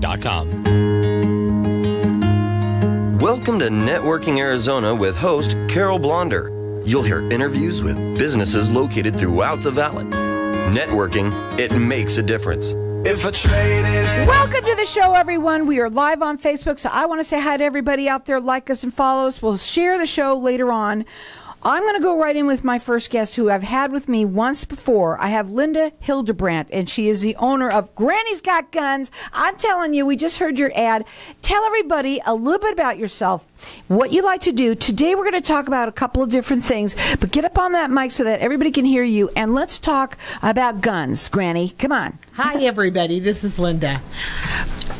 networkingArizona.com. Welcome to Networking Arizona with host Carol Blonder. You'll hear interviews with businesses located throughout the valley. Networking, it makes a difference. If I. Welcome to the show, everyone. We are live on Facebook, so I want to say hi to everybody out there. Like us and follow us. We'll share the show later on. I'm going to go right in with my first guest, who I've had with me once before. I have Linda Hildebrant, and she is the owner of Granny's Got Guns. I'm telling you, we just heard your ad. Tell everybody a little bit about yourself, what you like to do. Today, we're going to talk about a couple of different things, but get up on that mic so that everybody can hear you, and let's talk about guns. Granny, come on. Hi, everybody. This is Linda.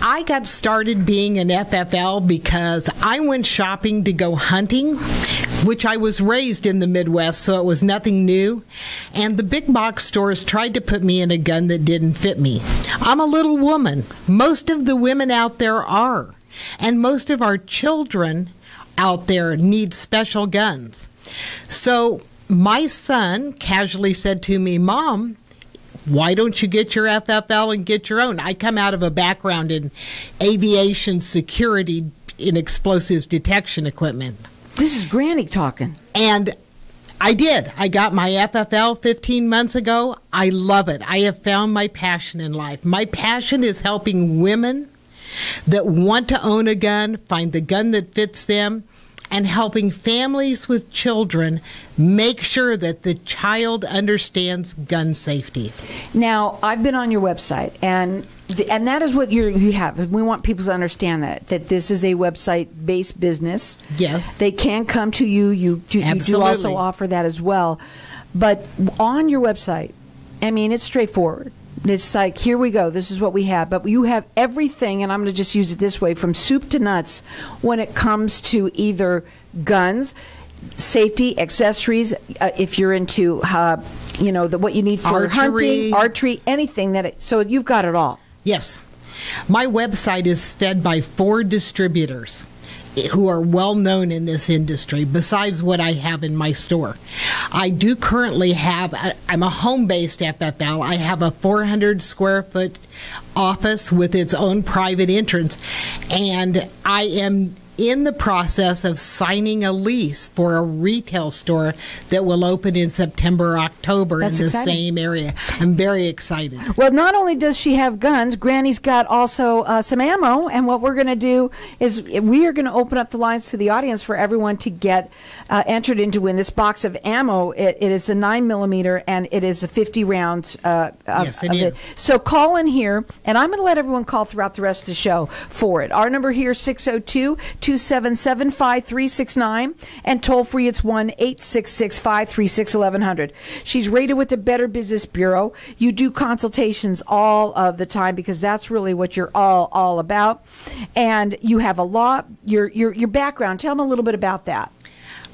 I got started being an FFL because I went shopping to go hunting, which I was raised in the Midwest, so it was nothing new. And the big box stores tried to put me in a gun that didn't fit me. I'm a little woman. Most of the women out there are. And most of our children out there need special guns. So my son casually said to me, Mom, why don't you get your FFL and get your own? I come out of a background in aviation security in explosives detection equipment. This is Granny talking. And I did. I got my FFL 15 months ago. I love it. I have found my passion in life. My passion is helping women that want to own a gun find the gun that fits them and helping families with children make sure that the child understands gun safety. Now, I've been on your website, and the, and that is what you're, you have. We want people to understand that that this is a website-based business. Yes. they can come to you. You do, you do also offer that as well, but on your website, I mean, it's straightforward. It's like here we go. This is what we have, but you have everything, and I'm going to just use it this way: from soup to nuts, when it comes to either guns, safety, accessories. Uh, if you're into, uh, you know, the, what you need for Archery. hunting, archery, anything that. It, so you've got it all. Yes. My website is fed by four distributors who are well known in this industry besides what I have in my store. I do currently have I'm a home-based FFL. I have a 400 square foot office with its own private entrance and I am in the process of signing a lease for a retail store that will open in September or October That's in the exciting. same area. I'm very excited. Well, not only does she have guns, Granny's got also uh, some ammo. And what we're going to do is we are going to open up the lines to the audience for everyone to get uh, entered into win this box of ammo. It, it is a nine millimeter and it is a 50 rounds. Uh, of, Yes, it is. So call in here, and I'm going to let everyone call throughout the rest of the show for it. Our number here is 602 277 5369, and toll free it's 1 866 536 1100. She's rated with the Better Business Bureau. You do consultations all of the time because that's really what you're all all about. And you have a law, your, your, your background. Tell them a little bit about that.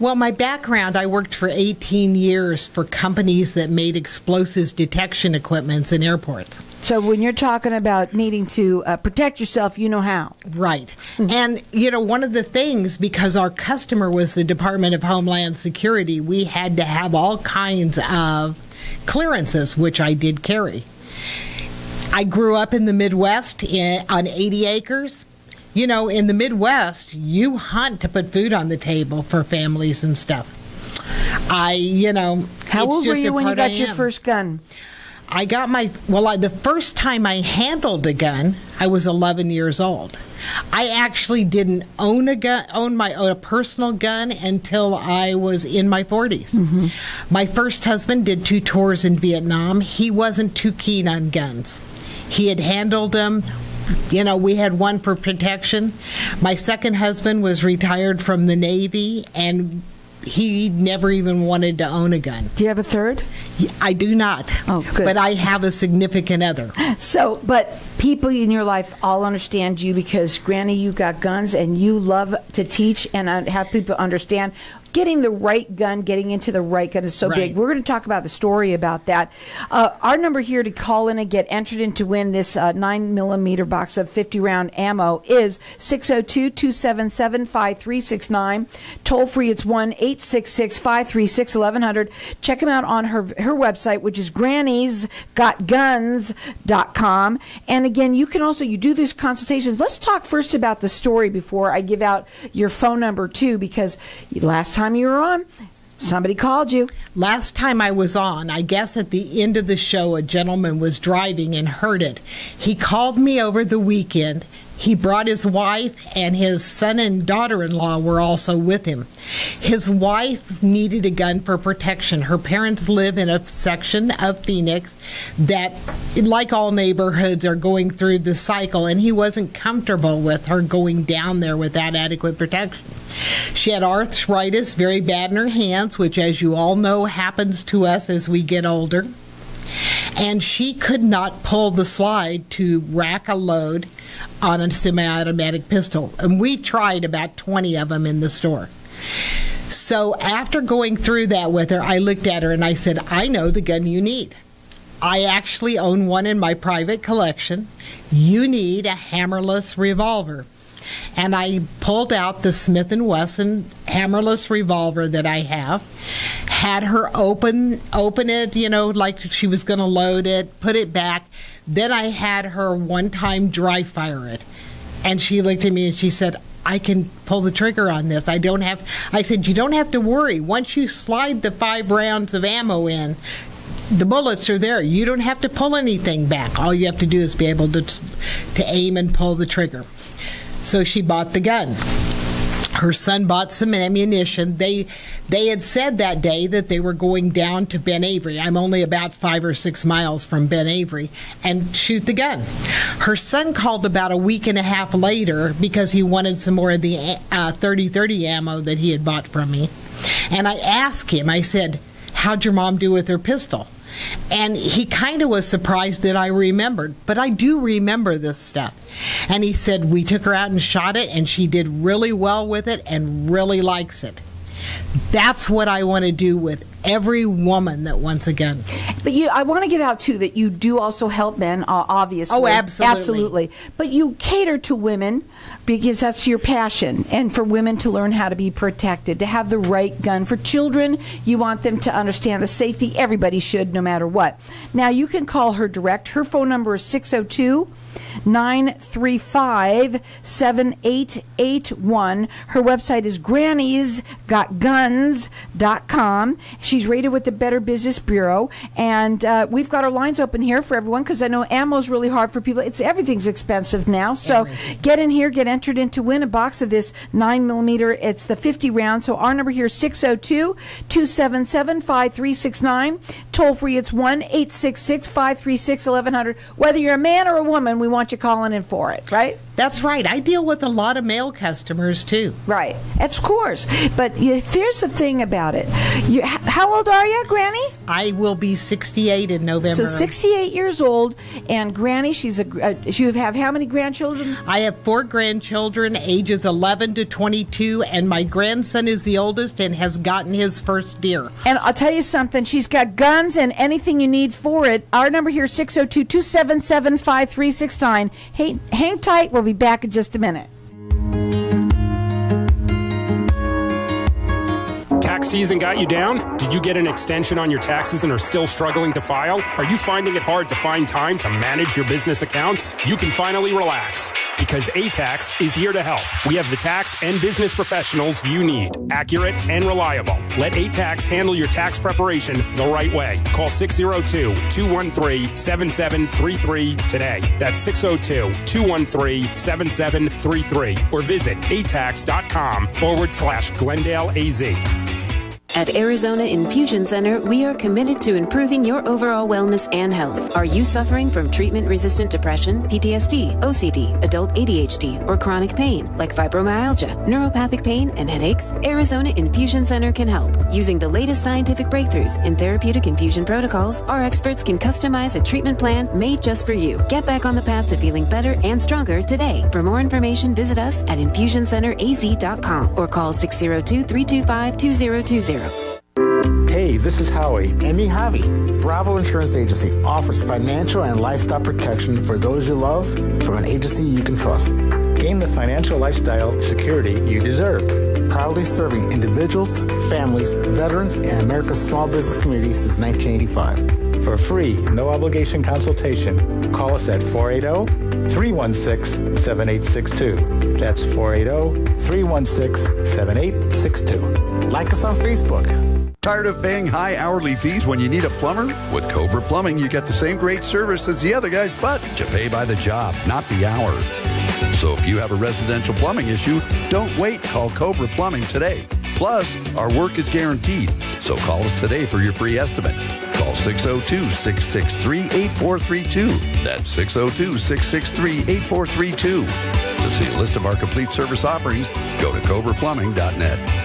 Well, my background, I worked for 18 years for companies that made explosives detection equipments in airports. So when you're talking about needing to uh, protect yourself, you know how. Right. And, you know, one of the things, because our customer was the Department of Homeland Security, we had to have all kinds of clearances, which I did carry. I grew up in the Midwest in, on 80 acres. You know, in the Midwest, you hunt to put food on the table for families and stuff. I, you know, How old were you when you I got your am. first gun? I got my well. I, the first time I handled a gun, I was 11 years old. I actually didn't own a gun, own my own a personal gun until I was in my 40s. Mm-hmm. My first husband did two tours in Vietnam. He wasn't too keen on guns. He had handled them. You know, we had one for protection. My second husband was retired from the Navy, and he never even wanted to own a gun. Do you have a third? I do not. Oh, good. But I have a significant other. So, but people in your life all understand you because, Granny, you got guns and you love to teach and have people understand. Getting the right gun, getting into the right gun is so Right. big. We're going to talk about the story about that. Uh, our number here to call in and get entered in to win this uh, 9 millimeter box of 50 round ammo is 602 277 5369. Toll free, it's 1 866 536 1100. Check them out on her, her website, which is grannysgotguns.com. And again, you can also, you do these consultations. Let's talk first about the story before I give out your phone number too, because last time you were on, somebody called you. Last time I was on, I guess at the end of the show, a gentleman was driving and heard it. He called me over the weekend. He brought his wife, and his son and daughter in law were also with him. His wife needed a gun for protection. Her parents live in a section of Phoenix that, like all neighborhoods, are going through the cycle, and he wasn't comfortable with her going down there without adequate protection. She had arthritis very bad in her hands, which, as you all know, happens to us as we get older. And she could not pull the slide to rack a load on a semi automatic pistol. And we tried about 20 of them in the store. So after going through that with her, I looked at her and I said, I know the gun you need. I actually own one in my private collection. You need a hammerless revolver. And I pulled out the Smith & Wesson hammerless revolver that I have. Had her open open it, you know, like she was going to load it, put it back. Then I had her one time dry fire it. And she looked at me and she said, I can pull the trigger on this. I don't have I said you don't have to worry. Once you slide the 5 rounds of ammo in, the bullets are there. You don't have to pull anything back. All you have to do is be able to to aim and pull the trigger. So she bought the gun. Her son bought some ammunition. They they had said that day that they were going down to Ben Avery. I'm only about five or six miles from Ben Avery and shoot the gun. Her son called about a week and a half later because he wanted some more of the uh, 30-30 ammo that he had bought from me. And I asked him. I said, "How'd your mom do with her pistol?" And he kind of was surprised that I remembered, but I do remember this stuff. And he said, We took her out and shot it, and she did really well with it and really likes it. That's what I want to do with every woman that wants a gun. But you, I want to get out too that you do also help men, uh, obviously. Oh, absolutely. absolutely. But you cater to women because that's your passion, and for women to learn how to be protected, to have the right gun. For children, you want them to understand the safety. Everybody should, no matter what. Now you can call her direct. Her phone number is six zero two. 935 7881. Her website is grannysgotguns.com. She's rated with the Better Business Bureau. And uh, we've got our lines open here for everyone because I know ammo is really hard for people. It's Everything's expensive now. So get in here, get entered in to win a box of this 9 millimeter. It's the 50 round. So our number here is 602 277 5369. Toll free, it's 1 866 536 1100. Whether you're a man or a woman, we want you calling in for it, right? That's right. I deal with a lot of male customers too. Right. Of course. But here's the thing about it. You, how old are you, Granny? I will be 68 in November. So 68 years old, and Granny, she's a. Uh, you have how many grandchildren? I have four grandchildren, ages 11 to 22, and my grandson is the oldest and has gotten his first deer. And I'll tell you something, she's got guns and anything you need for it. Our number here is 602 277 5369. Hey, hang tight. We'll be back in just a minute. Tax season got you down? Did you get an extension on your taxes and are still struggling to file? Are you finding it hard to find time to manage your business accounts? You can finally relax because ATAX is here to help. We have the tax and business professionals you need, accurate and reliable. Let ATAX handle your tax preparation the right way. Call 602 213 7733 today. That's 602 213 7733 or visit atax.com forward slash Glendale AZ. At Arizona Infusion Center, we are committed to improving your overall wellness and health. Are you suffering from treatment resistant depression, PTSD, OCD, adult ADHD, or chronic pain like fibromyalgia, neuropathic pain, and headaches? Arizona Infusion Center can help. Using the latest scientific breakthroughs in therapeutic infusion protocols, our experts can customize a treatment plan made just for you. Get back on the path to feeling better and stronger today. For more information, visit us at infusioncenteraZ.com or call 602 325 2020. Hey, this is Howie. And me, Javi. Bravo Insurance Agency offers financial and lifestyle protection for those you love from an agency you can trust. Gain the financial lifestyle security you deserve. Proudly serving individuals, families, veterans, and America's small business community since 1985. For free, no obligation consultation, call us at 480 316 7862. That's 480 316 7862. Like us on Facebook. Tired of paying high hourly fees when you need a plumber? With Cobra Plumbing, you get the same great service as the other guys, but you pay by the job, not the hour. So if you have a residential plumbing issue, don't wait. Call Cobra Plumbing today. Plus, our work is guaranteed. So call us today for your free estimate. Call 602 663 8432. That's 602 663 8432. To see a list of our complete service offerings, go to cobraplumbing.net.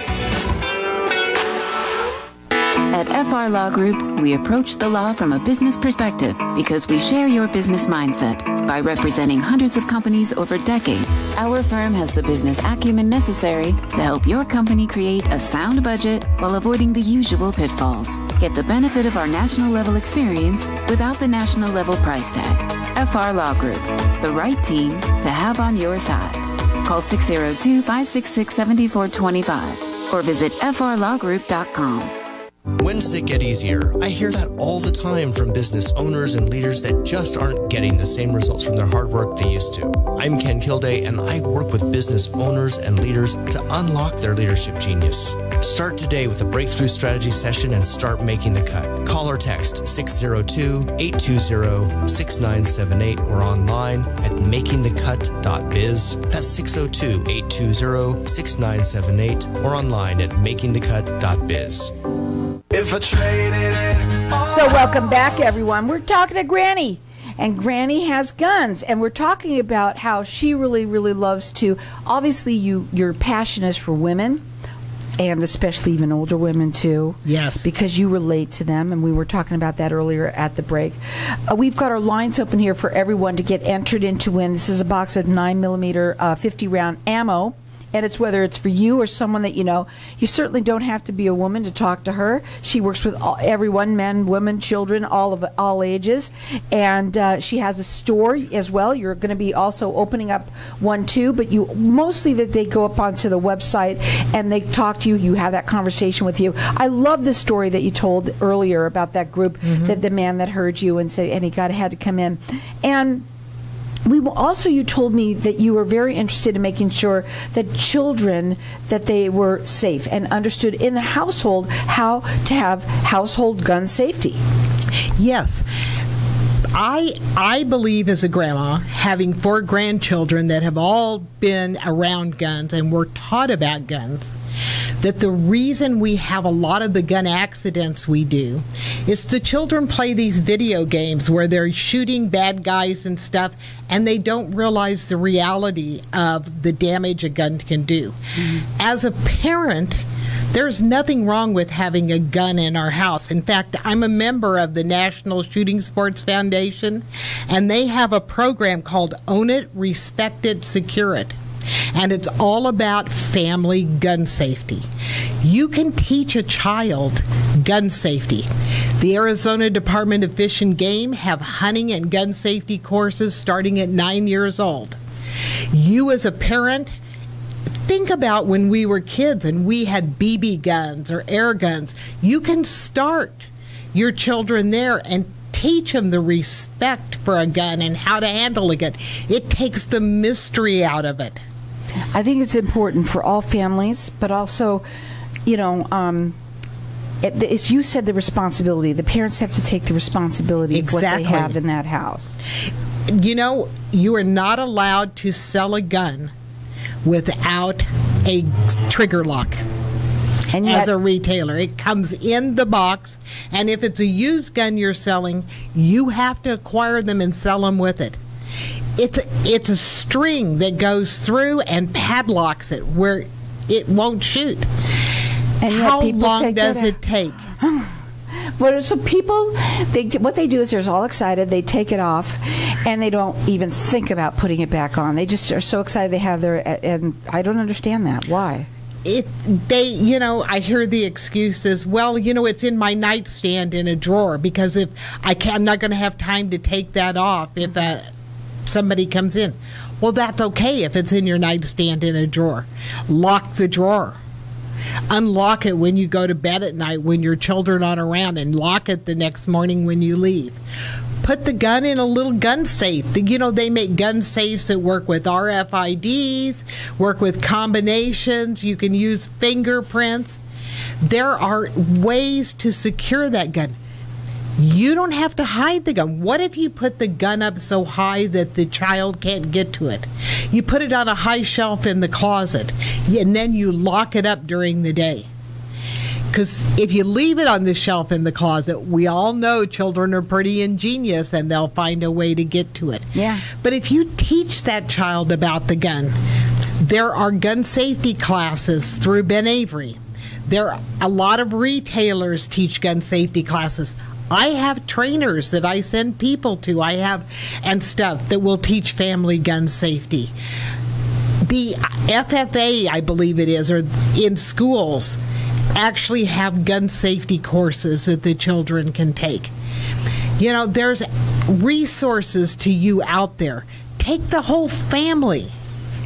At FR Law Group, we approach the law from a business perspective because we share your business mindset. By representing hundreds of companies over decades, our firm has the business acumen necessary to help your company create a sound budget while avoiding the usual pitfalls. Get the benefit of our national level experience without the national level price tag. FR Law Group, the right team to have on your side. Call 602 566 7425 or visit frlawgroup.com. When does it get easier? I hear that all the time from business owners and leaders that just aren't getting the same results from their hard work they used to. I'm Ken Kilday, and I work with business owners and leaders to unlock their leadership genius. Start today with a breakthrough strategy session and start making the cut. Call or text 602 820 6978 or online at makingthecut.biz. That's 602 820 6978 or online at makingthecut.biz. If I traded it So, welcome back, everyone. We're talking to Granny, and Granny has guns, and we're talking about how she really, really loves to. Obviously, you your passion is for women, and especially even older women too. Yes, because you relate to them, and we were talking about that earlier at the break. Uh, we've got our lines open here for everyone to get entered into win. This is a box of nine millimeter, uh, fifty round ammo and it's whether it's for you or someone that you know. You certainly don't have to be a woman to talk to her. She works with all, everyone, men, women, children, all of all ages, and uh, she has a store as well. You're going to be also opening up one too, but you mostly that they go up onto the website and they talk to you. You have that conversation with you. I love the story that you told earlier about that group Mm-hmm. that the man that heard you and said and he got had to come in, and we also you told me that you were very interested in making sure that children that they were safe and understood in the household how to have household gun safety Yes. I I believe as a grandma, having four grandchildren that have all been around guns and were taught about guns, that the reason we have a lot of the gun accidents we do is the children play these video games where they're shooting bad guys and stuff and they don't realize the reality of the damage a gun can do. Mm-hmm. As a parent, there's nothing wrong with having a gun in our house. In fact, I'm a member of the National Shooting Sports Foundation, and they have a program called Own It, Respect It, Secure It. And it's all about family gun safety. You can teach a child gun safety. The Arizona Department of Fish and Game have hunting and gun safety courses starting at nine years old. You, as a parent, think about when we were kids and we had BB guns or air guns. You can start your children there and teach them the respect for a gun and how to handle a gun. It takes the mystery out of it. I think it's important for all families, but also, you know, um, it, it's you said the responsibility. The parents have to take the responsibility Exactly. of what they have in that house. You know, you are not allowed to sell a gun without a trigger lock. And as a retailer. It comes in the box, and if it's a used gun you're selling, you have to acquire them and sell them with it. It's a, it's a string that goes through and padlocks it where it won't shoot. And How long does it take? But so people, they what they do is they're all excited. They take it off, and they don't even think about putting it back on. They just are so excited they have their. And I don't understand that. Why? it they you know i hear the excuses well you know it's in my nightstand in a drawer because if i can i'm not going to have time to take that off if uh, somebody comes in. Well that's okay if it's in your nightstand in a drawer. Lock the drawer. Unlock it when you go to bed at night when your children aren't around and lock it the next morning when you leave. Put the gun in a little gun safe. You know they make gun safes that work with rfids work with combinations. You can use fingerprints. There are ways to secure that gun you don't have to hide the gun. What if you put the gun up so high that the child can't get to it? You put it on a high shelf in the closet, and then you lock it up during the day. Because if you leave it on the shelf in the closet, we all know children are pretty ingenious and they'll find a way to get to it. Yeah. But if you teach that child about the gun, there are gun safety classes through Ben Avery. There are a lot of retailers teach gun safety classes. I have trainers that I send people to. I have and stuff that will teach family gun safety. The FFA, I believe it is, or in schools actually have gun safety courses that the children can take. You know, there's resources to you out there. Take the whole family.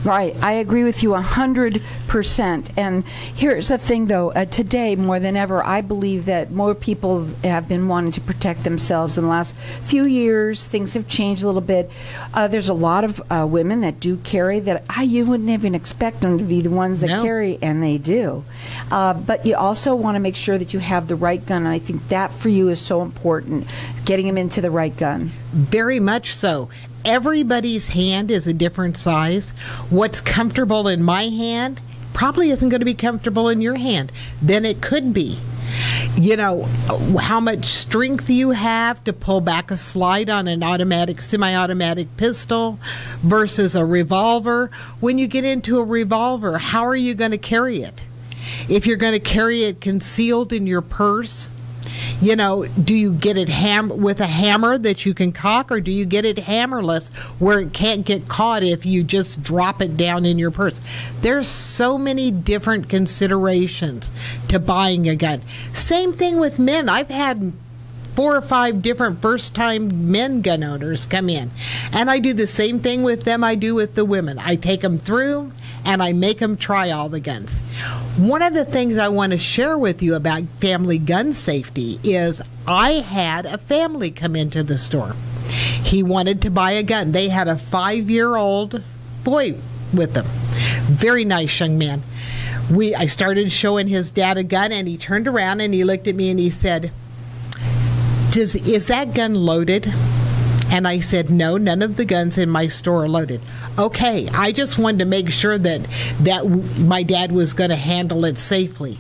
Right. I agree with you a 100%. And here's the thing, though. Uh, today, more than ever, I believe that more people have been wanting to protect themselves in the last few years. Things have changed a little bit. Uh, there's a lot of uh, women that do carry that I, you wouldn't even expect them to be the ones that No. carry, and they do. Uh, but you also want to make sure that you have the right gun. And I think that for you is so important, getting them into the right gun. Very much so. Everybody's hand is a different size. What's comfortable in my hand probably isn't going to be comfortable in your hand. Then it could be. You know, how much strength you have to pull back a slide on an automatic, semi automatic pistol versus a revolver. When you get into a revolver, how are you going to carry it? If you're going to carry it concealed in your purse, you know, do you get it ham with a hammer that you can cock, or do you get it hammerless where it can't get caught if you just drop it down in your purse? There's so many different considerations to buying a gun. Same thing with men. I've had four or five different first time men gun owners come in. And I do the same thing with them I do with the women. I take them through and I make them try all the guns. One of the things I want to share with you about family gun safety is I had a family come into the store. He wanted to buy a gun. They had a five year old boy with them. Very nice young man. We I started showing his dad a gun and he turned around and he looked at me and he said, does is that gun loaded? And I said, no, none of the guns in my store are loaded. Okay, I just wanted to make sure that that my dad was going to handle it safely.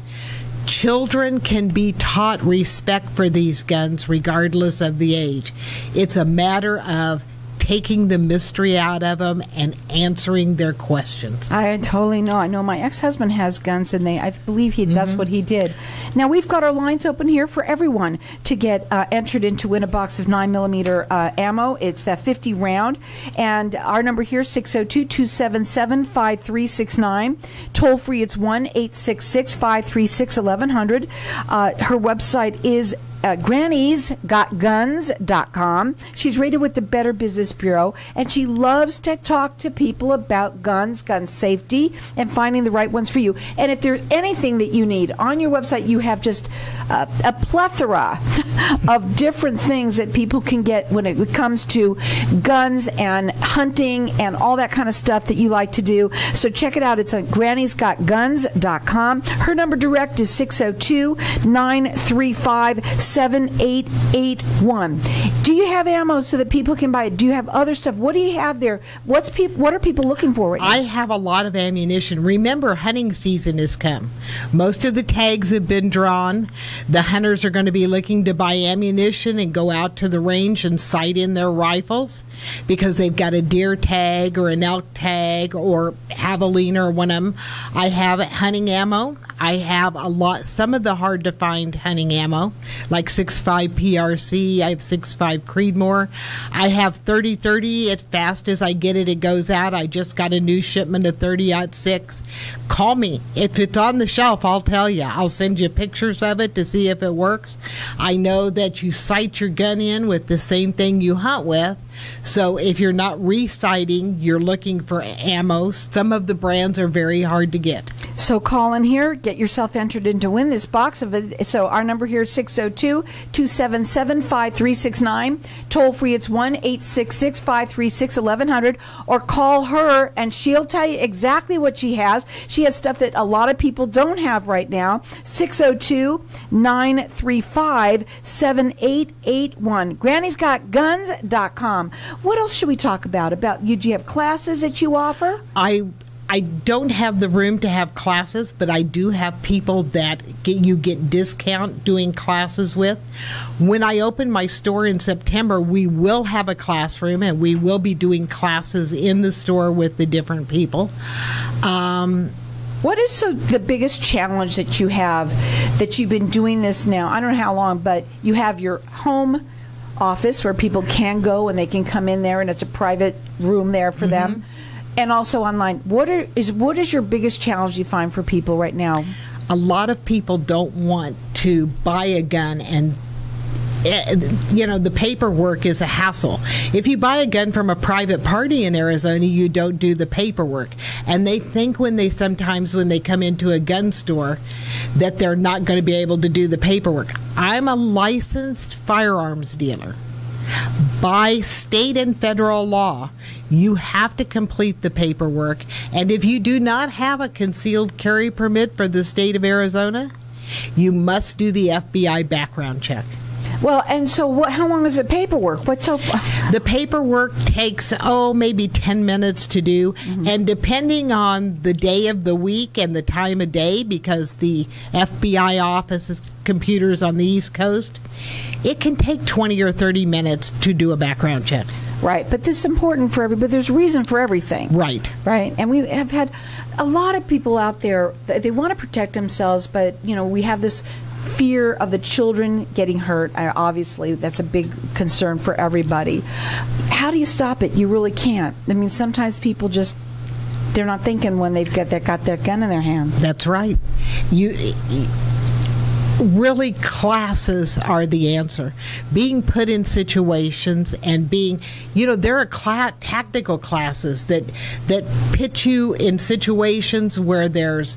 Children can be taught respect for these guns regardless of the age. It's a matter of taking the mystery out of them and answering their questions. I totally know. I know my ex-husband has guns, and they I believe he that's what he did. Now we've got our lines open here for everyone to get uh, entered in to win a box of nine millimeter uh, ammo. It's that 50 round, and our number here 602-277-5369. Toll free. It's one 536 1100 uh, Her website is uh, grannysgotguns.com. She's rated with the Better Business Bureau, and she loves to talk to people about guns, gun safety, and finding the right ones for you. And if there's anything that you need on your website, you have just uh, a plethora of different things that people can get when it comes to guns and hunting and all that kind of stuff that you like to do. So check it out. It's at grannysgotguns.com. Her number direct is 602 935 7881. Do you have ammo so that people can buy it? Do you have other stuff? What do you have there? What's peop- what are people looking for right? I have a lot of ammunition. Remember, hunting season has come. Most of the tags have been drawn. The hunters are going to be looking to buy ammunition and go out to the range and sight in their rifles because they've got a deer tag or an elk tag or javelina or one of them. I have hunting ammo. I have a lot, some of the hard to find hunting ammo, like 6.5 PRC. I have 6.5 Creedmoor. I have 3030. As fast as I get it, it goes out. I just got a new shipment of 30 6. Call me. If it's on the shelf, I'll tell you. I'll send you pictures of it to see if it works. I know that you sight your gun in with the same thing you hunt with. So if you're not resighting, you're looking for ammo. Some of the brands are very hard to get. So call in here, get yourself entered in to win this box of it. So our number here is oh 602-277-5369. Toll free it's 1-866-536-1100 or call her and she'll tell you exactly what she has. She has stuff that a lot of people don't have right now. 602-935-7881. Granny'sGotGuns.com. What else should we talk about? About you do you have classes that you offer? I I don't have the room to have classes, but I do have people that get, you get discount doing classes with. When I open my store in September, we will have a classroom and we will be doing classes in the store with the different people. Um, what is so the biggest challenge that you have that you've been doing this now? I don't know how long, but you have your home office where people can go and they can come in there and it's a private room there for mm-hmm. them and also online. What are, is what is your biggest challenge you find for people right now? A lot of people don't want to buy a gun and eh, you know the paperwork is a hassle if you buy a gun from a private party in arizona you don't do the paperwork and they think when they sometimes when they come into a gun store that they're not going to be able to do the paperwork i'm a licensed firearms dealer by state and federal law you have to complete the paperwork. And if you do not have a concealed carry permit for the state of Arizona, you must do the FBI background check. Well, and so what, how long is the paperwork? What's so The paperwork takes oh maybe 10 minutes to do mm-hmm. and depending on the day of the week and the time of day because the FBI office computers on the East Coast, it can take 20 or 30 minutes to do a background check. Right, but this is important for everybody. There's reason for everything. Right. Right, and we have had a lot of people out there. They want to protect themselves, but you know we have this fear of the children getting hurt. Obviously, that's a big concern for everybody. How do you stop it? You really can't. I mean, sometimes people just they're not thinking when they've got that got that gun in their hand. That's right. You really classes are the answer. Being put in situations and being, you know, there are tactical classes that that pit you in situations where there's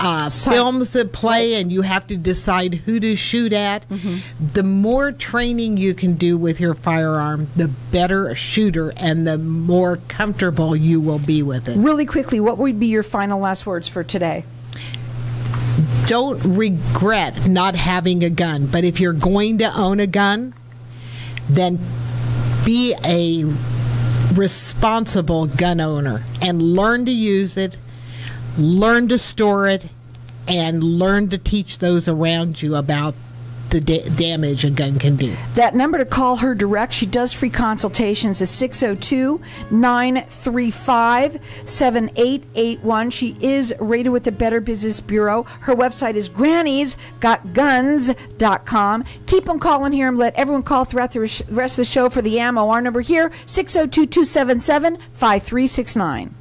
uh, films that play and you have to decide who to shoot at. Mm-hmm. The more training you can do with your firearm, the better a shooter and the more comfortable you will be with it. Really quickly, what would be your final last words for today? Don't regret not having a gun. But if you're going to own a gun, then be a responsible gun owner and learn to use it, learn to store it, and learn to teach those around you about the da- damage a gun can do. That number to call her direct, she does free consultations, is 602 935 7881. She is rated with the Better Business Bureau. Her website is grannysgotguns.com. Keep on calling here and let everyone call throughout the rest of the show for the ammo. Our number here, 602 277 5369.